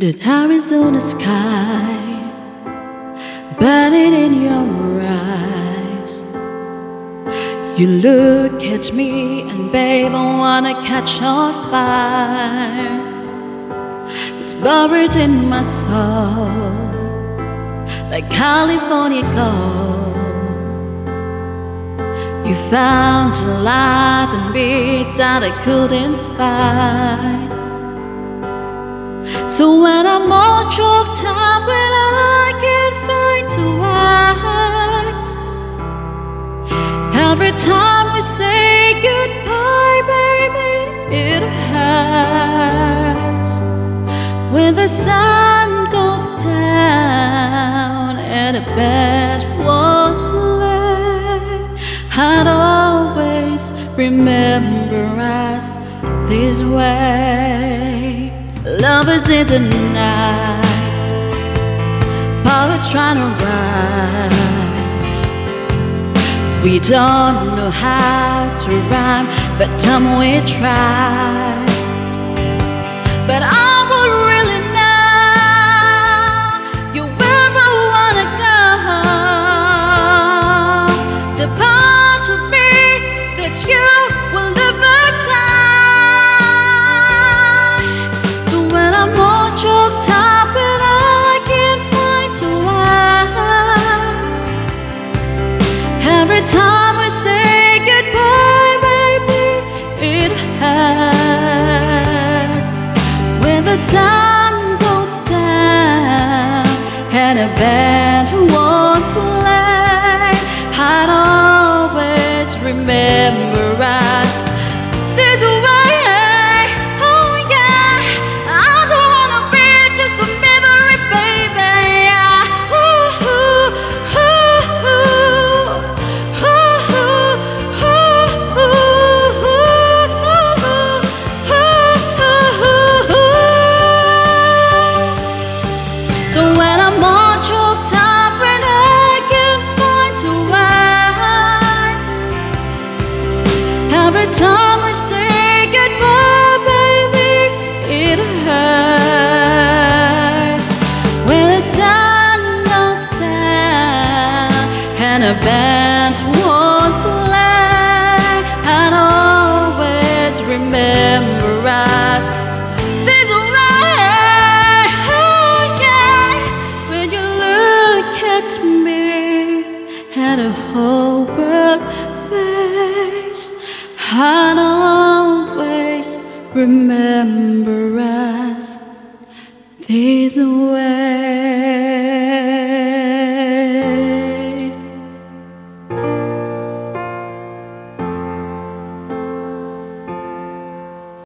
The Arizona sky burning in your eyes. You look at me and babe, I wanna catch on fire. It's buried in my soul like California gold. You found a light in me that I couldn't find. So when I'm all choked up and I can't find two words Every time we say goodbye, baby, it hurts. When the sun goes down and the bed won't lay I'd always remember us this way Lovers in the night, poets trying to write. We don't know how to rhyme, but tell me we try. But I and a band won't play, I'd always remember us this way. Oh yeah, I don't wanna be just a memory, baby. Ooh, ooh, ooh, time say goodbye, baby, it hurts. When the sun goes down and a band won't play, I'd always remember I'd always remember us this way.